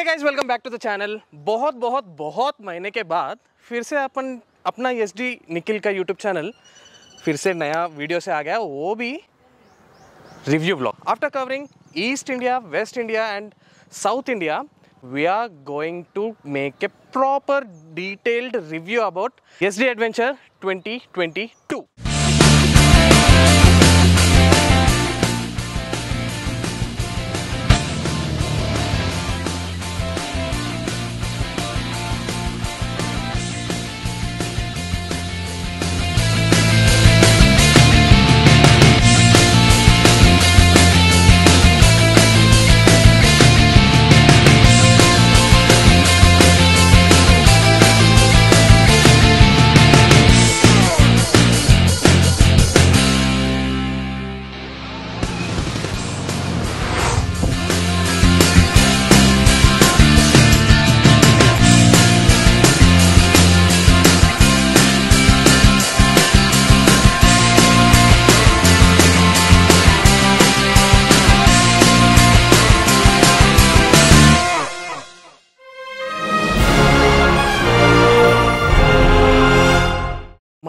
Hey welcome back to the channel बहुत बहुत बहुत महीने के बाद फिर से अपन अपना एस डी निखिल का यूट्यूब चैनल फिर से नया वीडियो से आ गया। वो भी review blog after covering east India west India and south India we are going to make a proper detailed review about SD Adventure 2022.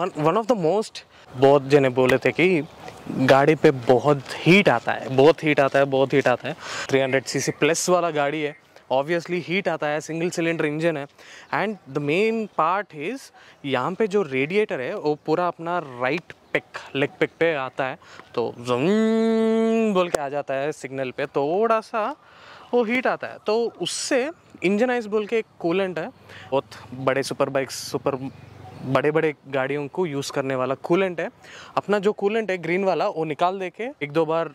One of the most बहुत जने बोले थे कि गाड़ी पे बहुत हीट आता है, बहुत हीट आता है, बहुत हीट आता है। 300 सीसी प्लस वाला गाड़ी है ऑब्वियसली हीट आता है सिंगल सिलेंडर इंजन है। And the main part is यहाँ पे जो रेडिएटर है, वो पूरा अपना राइट पिक लेग पिक पे आता है। तो बोल के आ जाता है सिग्नल पे, थोड़ा सा वो हीट आता है। तो उससे इंजनाइज बोल के एक कूलेंट है, बहुत बड़े सुपर बाइक्स सुपर बड़े बड़े गाड़ियों को यूज़ करने वाला कूलेंट है। अपना जो कूलेंट है ग्रीन वाला, वो निकाल दे के एक दो बार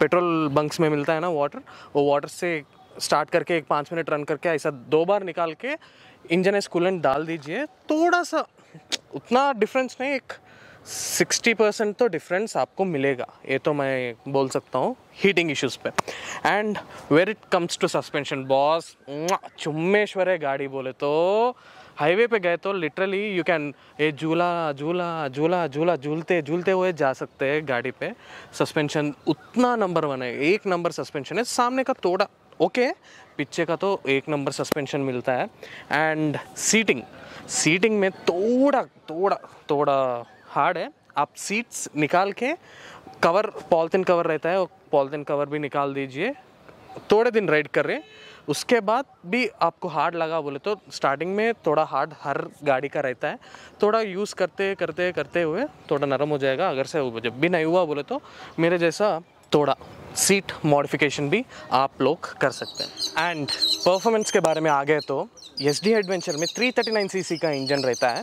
पेट्रोल बंक्स में मिलता है ना वाटर वो वाटर से स्टार्ट करके एक पाँच मिनट रन करके ऐसा दो बार निकाल के इंजन एस कूलेंट डाल दीजिए। थोड़ा सा, उतना डिफरेंस नहीं, एक सिक्सटी परसेंट तो डिफरेंस आपको मिलेगा। ये तो मैं बोल सकता हूँ हीटिंग इश्यूज़ पे। And where it comes to suspension boss चुम्मेश्वर है गाड़ी बोले तो। हाईवे पे गए तो लिटरली यू कैन ये झूला झूला झूला झूला, झूलते झूलते हुए जा सकते हैं गाड़ी पे। सस्पेंशन उतना नंबर वन है, एक नंबर सस्पेंशन है। सामने का थोड़ा ओके पीछे का तो एक नंबर सस्पेंशन मिलता है। एंड सीटिंग सीटिंग में थोड़ा थोड़ा थोड़ा हार्ड है। आप सीट्स निकाल के कवर पॉलिथिन कवर रहता है पॉलिथीन कवर भी निकाल दीजिए। थोड़े दिन राइड कर रहे हैं। उसके बाद भी आपको हार्ड लगा बोले तो स्टार्टिंग में थोड़ा हार्ड हर गाड़ी का रहता है। थोड़ा यूज़ करते करते करते हुए थोड़ा नरम हो जाएगा। अगर से जब भी नहीं हुआ बोले तो मेरे जैसा थोड़ा सीट मॉडिफिकेशन भी आप लोग कर सकते हैं। एंड परफॉर्मेंस के बारे में आ गए तो एस डी एडवेंचर में 339 सीसी का इंजन रहता है।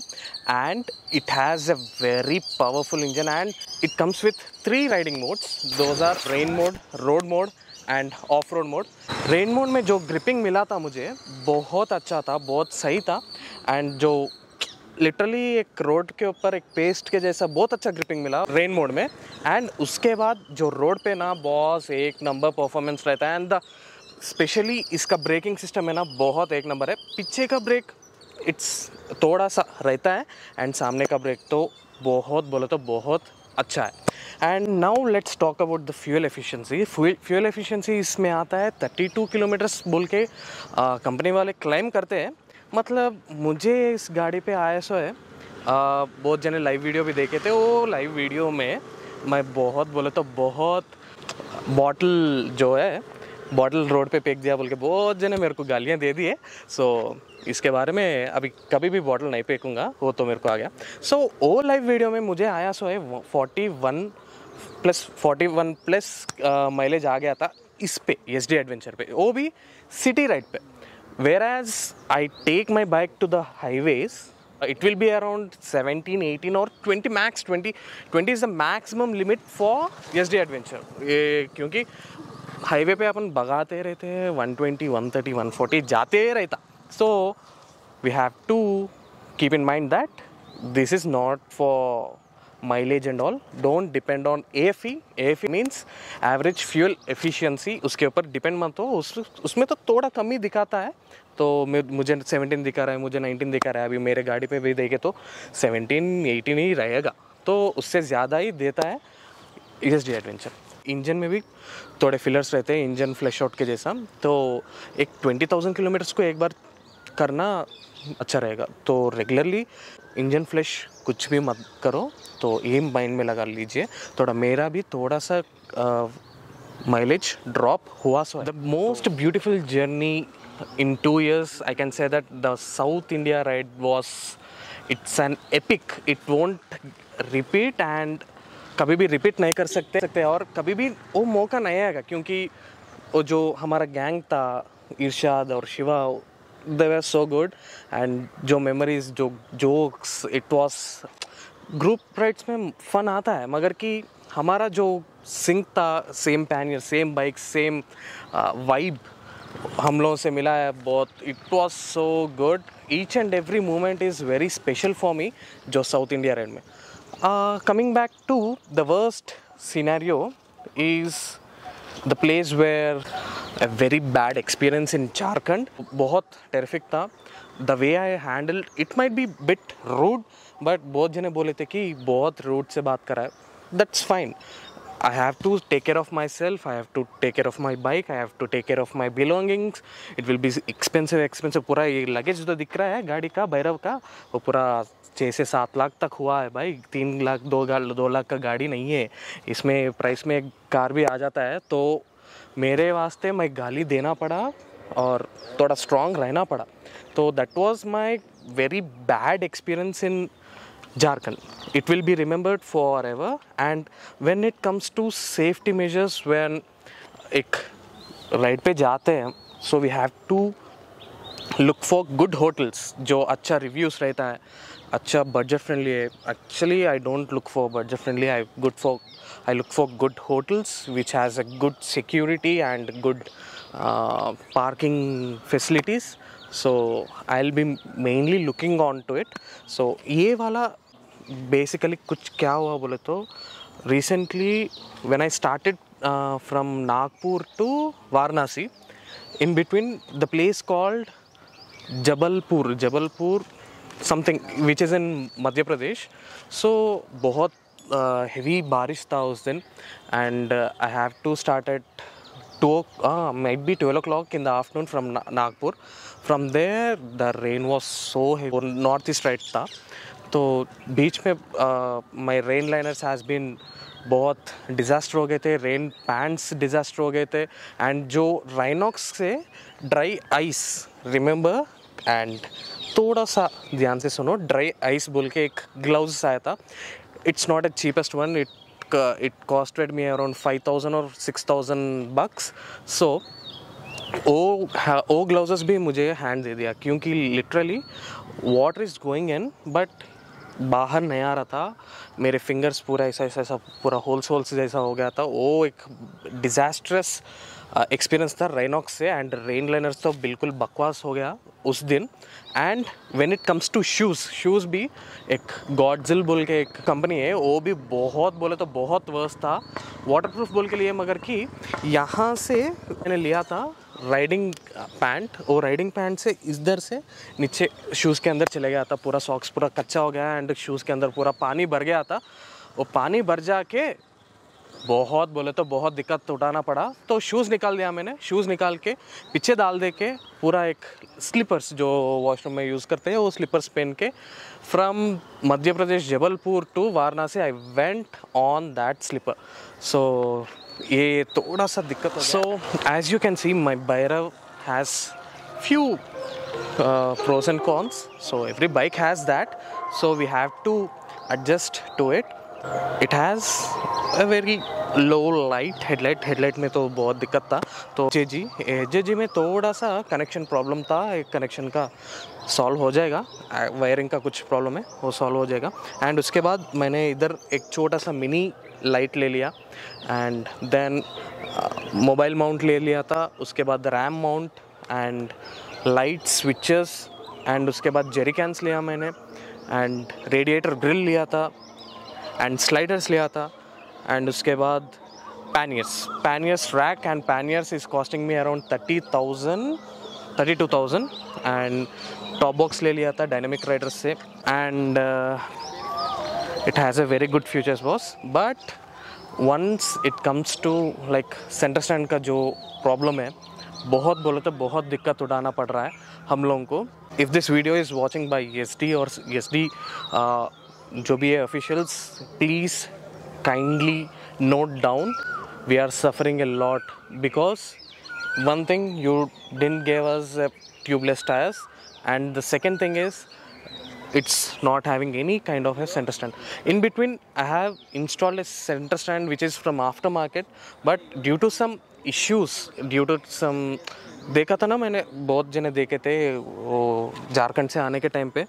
And it has a very powerful engine and it comes with three riding modes those are rain mode road mode and off road mode rain mode में जो gripping मिला था मुझे, बहुत अच्छा था, बहुत सही था। एंड जो लिटरली एक रोड के ऊपर, एक पेस्ट के जैसा बहुत अच्छा ग्रिपिंग मिला रेन मोड में। एंड उसके बाद जो रोड पे ना बॉस एक नंबर परफॉर्मेंस रहता है। एंड द स्पेशली इसका ब्रेकिंग सिस्टम है ना, बहुत एक नंबर है। पीछे का ब्रेक इट्स थोड़ा सा रहता है। एंड सामने का ब्रेक तो बहुत, बोले तो बहुत अच्छा है। And now let's talk about the fuel efficiency fuel efficiency इसमें आता है 32 किलोमीटर्स बोल के कंपनी वाले क्लेम करते हैं। मतलब मुझे इस गाड़ी पे आया सो है। आ, बहुत जने लाइव वीडियो भी देखे थे। वो लाइव वीडियो में मैं बहुत बोले तो बहुत बॉटल जो है बॉटल रोड पे फेंक दिया बोल के बहुत जने मेरे को गालियाँ दे दिए। सो so, इसके बारे में अभी कभी भी बॉटल नहीं फेंकूँगा। वो तो मेरे को आ गया। सो so, वो लाइव वीडियो में मुझे आया सो है forty one plus forty one plus mileage आ गया था इस पे एस डी एडवेंचर पे। वो भी सिटी राइड पे। Whereas I take my bike to the highways it will be around 17 18 or 20 max 20 20 is the maximum limit for SD adventure ये क्योंकि हाईवे पे अपन भगाते रहते हैं 120 130 140 जाते रहता। So we have to keep in mind that this is not for mileage and all don't depend on A F E A F E means average fuel efficiency उसके ऊपर डिपेंड मत हो। उस, उसमें तो थोड़ा कम ही दिखाता है। तो मुझे सेवनटीन दिखा रहा है, मुझे नाइनटीन दिखा रहा है। अभी मेरे गाड़ी पे भी देखे तो सेवनटीन एटीन ही रहेगा। तो उससे ज़्यादा ही देता है एस डी एडवेंचर इंजन में भी थोड़े फिलर्स रहते हैं, इंजन फ्लैश आउट के जैसा। तो एक ट्वेंटी थाउज़ेंड किलोमीटर्स को एक बार करना अच्छा रहेगा। तो रेगुलरली इंजन फ्लैश कुछ भी मत करो तो ये माइंड में लगा लीजिए। थोड़ा मेरा भी थोड़ा सा माइलेज ड्रॉप हुआ so the most beautiful journey in two years, i can say that the south india ride was, it's an epic. It won't repeat and कभी भी रिपीट नहीं कर सकते सकते और कभी भी वो मौका नहीं आएगा, क्योंकि वो जो हमारा गैंग था, इरशाद और Shiva they were so good and जो मेमोरीज जो jokes it was group rides में फन आता है, मगर कि हमारा जो सिंक था same pannier same bike same vibe हम लोगों से मिला है बहुत। It was so good each and every moment is very special for me जो साउथ इंडिया रेड में। Coming back to the worst scenario is the place where a very bad experience in Jharkhand. बहुत terrific था the way I handle it might be bit rude but बहुत जने बोले थे कि बहुत रूड से बात करा है that's fine I have to take care of myself. I have to take care of my bike. I have to take care of my belongings. It will be expensive, expensive. पूरा ये luggage जो दिख रहा है गाड़ी का भैरव का वो पूरा छः से सात लाख तक हुआ है भाई तीन लाख दो दो लाख का गाड़ी नहीं है इसमें प्राइस में एक कार भी आ जाता है तो मेरे वास्ते मैं गाली देना पड़ा और थोड़ा स्ट्रांग रहना पड़ा तो that was my very bad experience in Jharkhand Jharkhand. It will be remembered forever. And when it comes to safety measures, when एक राइड पे जाते हैं so we have to look for good hotels जो अच्छा reviews रहता है अच्छा budget friendly है actually I don't look for budget friendly I good for I look for good hotels which has a good security and good parking facilities so I will be mainly looking on to it so ये वाला basically कुछ क्या हुआ बोले तो recently when I started from Nagpur to Varanasi in between the place called Jabalpur Jabalpur something which is in Madhya Pradesh so बहुत heavy uh, बारिश था उस दिन and I have to start at two maybe twelve o clock in the afternoon from Nagpur from there the rain was so north east right था. तो बीच में my rain liners has been बहुत disaster हो गए थे rain pants disaster हो गए थे एंड जो राइनॉक्स से ड्राई आइस रिमेंबर एंड थोड़ा सा ध्यान से सुनो ड्राई आइस बोल के एक ग्लव्स आया था. It's not a cheapest one it it costed me around five thousand और सिक्स थाउज़ेंड बक्स सो वो वो ग्लव्स भी मुझे हैंड दे दिया, क्योंकि literally water is going in but बाहर नहीं आ रहा था, मेरे फिंगर्स पूरा ऐसा ऐसा ऐसा, पूरा होल्स होल्स जैसा हो गया था। वो एक डिज़ास्ट्रस एक्सपीरियंस था रेनॉक्स से एंड रेन लाइनर्स तो बिल्कुल बकवास हो गया उस दिन. And when it comes to shoes shoes भी एक गॉडजिल बोल के एक कंपनी है. वो भी बहुत बोले तो बहुत वर्स था. वाटर प्रूफ बोल के लिए मगर कि यहाँ से मैंने लिया था राइडिंग पैंट वो राइडिंग पैंट से इधर से नीचे शूज़ के अंदर चले गया था. पूरा सॉक्स पूरा कच्चा हो गया एंड शूज़ के अंदर पूरा पानी भर गया था. वो पानी भर जा के बहुत बोले तो बहुत दिक्कत उठाना पड़ा। तो शूज़ निकाल दिया मैंने। शूज़ निकाल के पीछे डाल दे के पूरा एक स्लीपर्स जो वॉशरूम में यूज़ करते हैं, वो स्लीपर्स पहन के from Madhya Pradesh Jabalpur to Varanasi I went on that slipper so ये थोड़ा सा दिक्कत so as you can see my बैरव has few pros and cons. So, every bike has that. So, we have to adjust to it. It has a very low light headlight headlight में तो बहुत दिक्कत था। तो जे जी जे जी में थोड़ा सा connection problem था, एक कनेक्शन का सॉल्व हो जाएगा। वायरिंग का कुछ प्रॉब्लम है, वो सॉल्व हो जाएगा। एंड उसके बाद मैंने इधर एक छोटा सा मिनी लाइट ले लिया। एंड देन मोबाइल माउंट ले लिया था, उसके बाद RAM mount and light switches and उसके बाद जेरी कैंस लिया मैंने। एंड रेडिएटर ग्रिल लिया था। एंड स्लाइडर्स लिया था एंड उसके बाद panniers panniers rack and panniers is costing me around thirty thousand thirty two thousand and top box ले लिया था डायनेमिक राइडर्स से and it has a very good futures boss but once it comes to like centre stand का जो problem है, बहुत बोले तो बहुत दिक्कत उठाना पड़ रहा है हम लोगों को। If this video is watching by S D और S D Jobier officials, please kindly note down. We are suffering a lot because one thing you didn't give us uh, tubeless tires, and the second thing is it's not having any kind of a center stand. In between, I have installed a center stand which is from aftermarket, but due to some issues, due to some देखा था ना मैंने बहुत जने देखे थे वो झारखंड से आने के टाइम पे।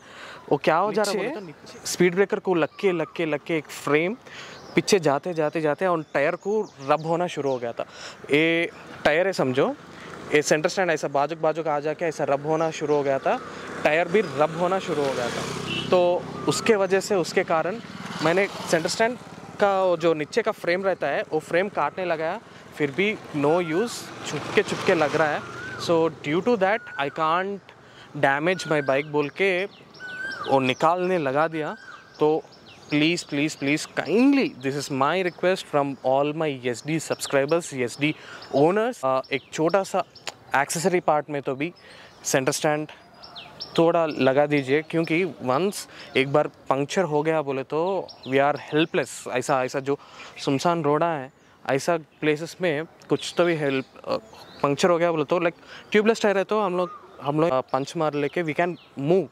वो क्या हो जा रहा है स्पीड ब्रेकर को लग के लग के लग के एक फ्रेम पीछे जाते जाते जाते और टायर को रब होना शुरू हो गया था। ये टायर है समझो ये सेंटर स्टैंड ऐसा बाजुक बाजुक आ जाके ऐसा रब होना शुरू हो गया था। टायर भी रब होना शुरू हो गया था। तो उसके वजह से उसके कारण मैंने सेंटर स्टैंड का जो नीचे का फ्रेम रहता है वो फ्रेम काटने लगाया फिर भी नो यूज़ चुपके चुपके लग रहा है। So due to that I can't damage my bike बोल के वो निकालने लगा दिया। तो please please please kindly this is my request from all my S D subscribers S D owners एक छोटा सा एक्सेसरी पार्ट में तो भी सेंटर स्टैंड थोड़ा लगा दीजिए, क्योंकि वंस एक बार पंक्चर हो गया बोले तो वी आर हेल्पलेस ऐसा ऐसा जो सुनसान रोड़ा है। ऐसा प्लेसेस में कुछ तो भी हेल्प पंक्चर हो गया बोले तो लाइक ट्यूबलेस टायर है तो हम लोग हम लोग पंच मार लेके we can move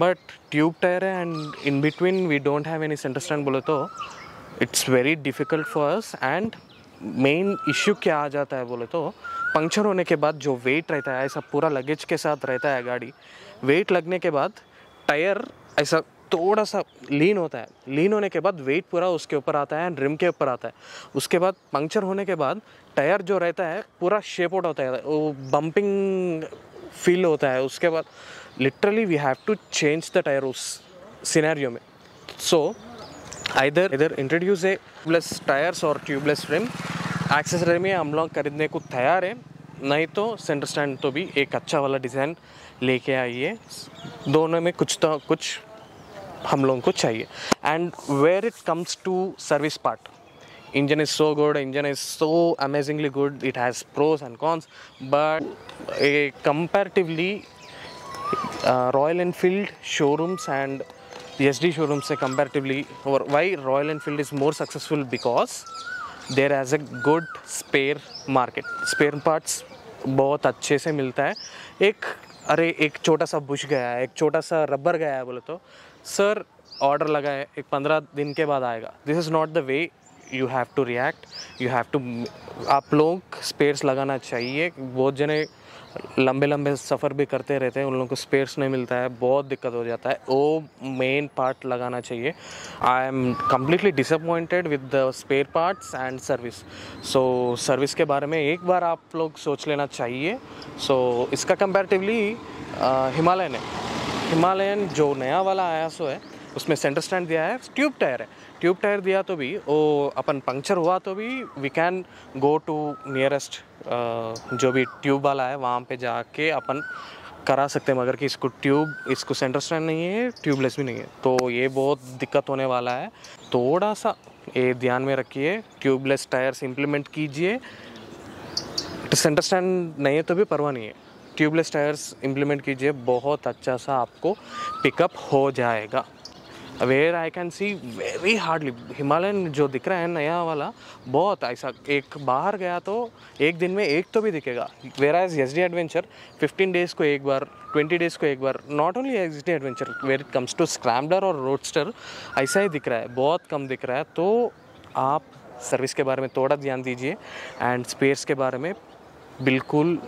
but tube tyre है and in between we don't have any centre stand बोले तो it's very difficult for us and main issue क्या आ जाता है बोले तो पंक्चर होने के बाद जो वेट रहता है, ऐसा पूरा लगेज के साथ रहता है गाड़ी वेट लगने के बाद टायर ऐसा थोड़ा सा लीन होता है। लीन होने के बाद वेट पूरा उसके ऊपर आता है एंड रिम के ऊपर आता है। उसके बाद पंक्चर होने के बाद टायर जो रहता है, पूरा शेप आउट होता है। वो बम्पिंग फील होता है। उसके बाद literally we have to change the tyre उस सिनेरियो में। सो इधर इधर इंट्रोड्यूस है ट्यूबलेस टायर्स और ट्यूबलेस रिम एक्सेसरी में हम लोग खरीदने को तैयार है। नहीं तो सेंटर स्टैंड तो भी एक अच्छा वाला डिज़ाइन लेके आइए। दोनों में कुछ तो कुछ हम लोगों को चाहिए। And where it comes to service part engine is so good engine is so amazingly good it has pros and cons but comparatively Royal Enfield showrooms and S D showrooms से comparatively why Royal Enfield is more successful because there has a good spare market spare parts बहुत अच्छे से मिलता है। एक, अरे, एक छोटा सा बुश गया है एक छोटा सा रबर गया है बोले तो सर ऑर्डर लगा है एक पंद्रह दिन के बाद आएगा. This is not the way you have to react you have to आप लोग स्पेयर्स लगाना चाहिए। बहुत जने लंबे लंबे सफ़र भी करते रहते हैं उन लोगों को स्पेयर्स नहीं मिलता है। बहुत दिक्कत हो जाता है। वो मेन पार्ट लगाना चाहिए। I am completely disappointed with the spare parts and service so service के बारे में एक बार आप लोग सोच लेना चाहिए। सो so, इसका कंपैरेटिवली हिमालयन है हिमालयन जो नया वाला आया सो है, उसमें सेंटर स्टैंड दिया है ट्यूब टायर है। ट्यूब टायर दिया तो भी वो अपन पंक्चर हुआ तो भी we can go to nearest जो भी ट्यूब वाला है, वहाँ पे जाके अपन करा सकते हैं, मगर कि इसको ट्यूब इसको सेंटर स्टैंड नहीं है ट्यूबलेस भी नहीं है। तो ये बहुत दिक्कत होने वाला है। थोड़ा सा ये ध्यान में रखिए ट्यूबलेस टायर्स इम्प्लीमेंट कीजिए। सेंटर स्टैंड नहीं है तो भी परवाह नहीं है। ट्यूबलेस टायर्स इम्प्लीमेंट कीजिए, बहुत अच्छा सा आपको पिकअप हो जाएगा। Where I can see very hardly Himalayan जो दिख रहा है नया वाला, बहुत ऐसा, एक बाहर गया तो एक दिन में एक तो भी दिखेगा। Whereas S D adventure fifteen days को एक बार ट्वेंटी डेज़ को एक बार not only S D adventure where it comes to scrambler और रोडस्टर ऐसा ही दिख रहा है, बहुत कम दिख रहा है। तो आप सर्विस के बारे में थोड़ा ध्यान दीजिए एंड स्पेस के बारे में बिल्कुल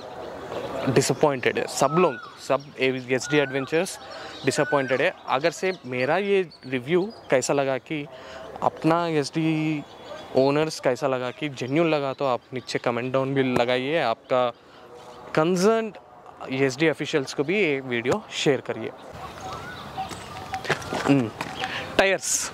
डिसअपॉइंटेड है। सब लोग, सब एस डी एडवेंचर्स डिसअपॉइंटेड है। अगर से मेरा ये रिव्यू कैसा लगा कि अपना एस डी ओनर्स कैसा लगा कि जेन्यून लगा तो आप नीचे कमेंट डाउन भी लगाइए। आपका कंसर्न एस डी ऑफिशियल्स को भी ये वीडियो शेयर करिए। टायर्स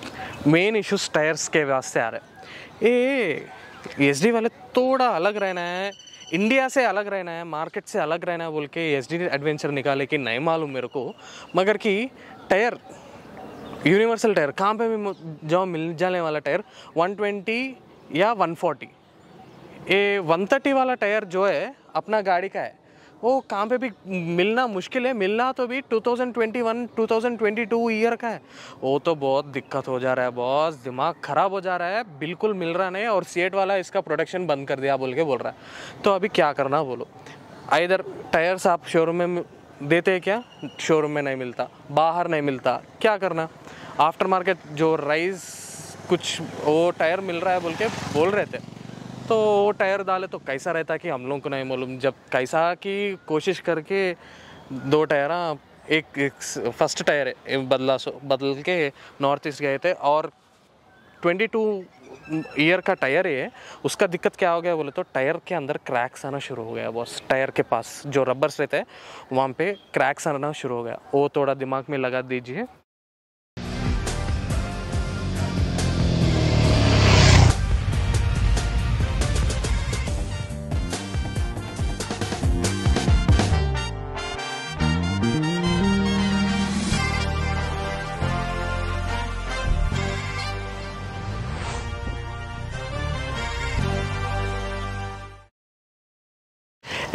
मेन इश्यूज़ टायर्स के वास्ते आ रहे ये एस डी वाले थोड़ा अलग रहना है। इंडिया से अलग रहना है मार्केट से अलग रहना है बोल के एस डी एडवेंचर निकाले कि नहीं मालूम मेरे को। मगर कि टायर यूनिवर्सल टायर कहाँ पे भी जाओ मिल जाने वाला टायर 120 या 140 ये 130 वाला टायर जो है, अपना गाड़ी का है। वो कहाँ पे भी मिलना मुश्किल है, मिलना तो भी 2021 2022 ईयर का है। वो तो बहुत दिक्कत हो जा रहा है बॉस दिमाग ख़राब हो जा रहा है, बिल्कुल मिल रहा नहीं और सीएट वाला इसका प्रोडक्शन बंद कर दिया बोल के बोल रहा है। तो अभी क्या करना बोलो? इधर टायर्स आप शोरूम में देते हैं क्या? शोरूम में नहीं मिलता, बाहर नहीं मिलता, क्या करना? आफ्टर मार्केट जो राइस कुछ वो टायर मिल रहा है बोल के बोल रहे थे। तो वो टायर डाले तो कैसा रहता कि हम लोग को नहीं मालूम। जब कैसा कि कोशिश करके दो टायर एक, एक फ़र्स्ट टायर बदला बदल के नॉर्थ ईस्ट गए थे और 22 ईयर का टायर है उसका दिक्कत क्या हो गया बोले तो टायर के अंदर क्रैक्स आना शुरू हो गया। बॉस टायर के पास जो रबर्स रहते हैं वहाँ पे क्रैक्स आना शुरू हो गया। वो थोड़ा दिमाग में लगा दीजिए।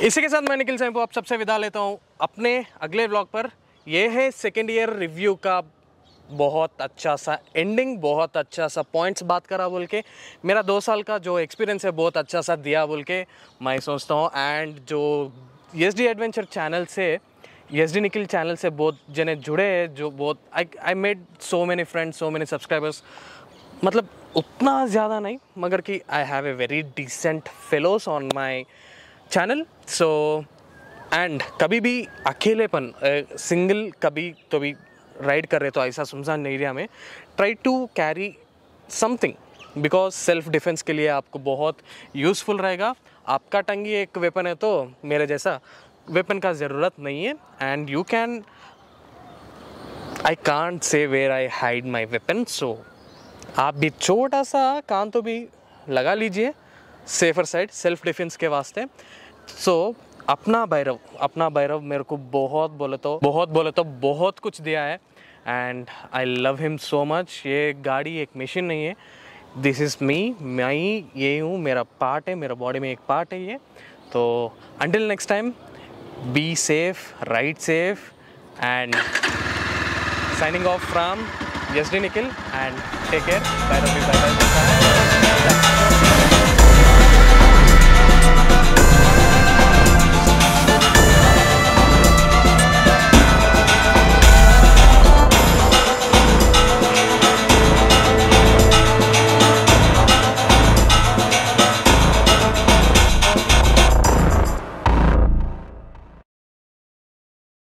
इसी के साथ मैं निखिल सैम्पू आप सबसे विदा लेता हूँ। अपने अगले ब्लॉग पर यह है सेकेंड ईयर रिव्यू का बहुत अच्छा सा एंडिंग बहुत अच्छा सा पॉइंट्स बात करा बोल के। मेरा दो साल का जो एक्सपीरियंस है, बहुत अच्छा सा दिया बोल के मैं सोचता हूँ। एंड जो एस डी एडवेंचर चैनल से एस डी निखिल चैनल से बहुत जने जुड़े हैं, जो बहुत I I made so many friends so many subscribers मतलब उतना ज़्यादा नहीं, मगर कि I have a very decent fellows on my channel so and कभी भी अकेलेपन सिंगल कभी तो भी राइड कर रहे तो ऐसा सुनसान एरिया में try to carry something because self defence के लिए आपको बहुत यूज़फुल रहेगा। आपका टंगी एक वेपन है तो मेरे जैसा वेपन का ज़रूरत नहीं है। And you can I can't say where I hide my weapon so आप भी छोटा सा कान तो भी लगा लीजिए। सेफर साइड सेल्फ डिफेंस के वास्ते सो so, अपना भैरव अपना भैरव मेरे को बहुत बोले तो बहुत बोले तो बहुत कुछ दिया है and I love him so much ये गाड़ी एक मशीन नहीं है दिस इज़ मी मैं ये हूँ मेरा पार्ट है मेरा बॉडी में एक पार्ट है ये तो until next time be safe right safe and signing off Yesdi Nikhil and take care. Bye, Ravi. Bye, bye.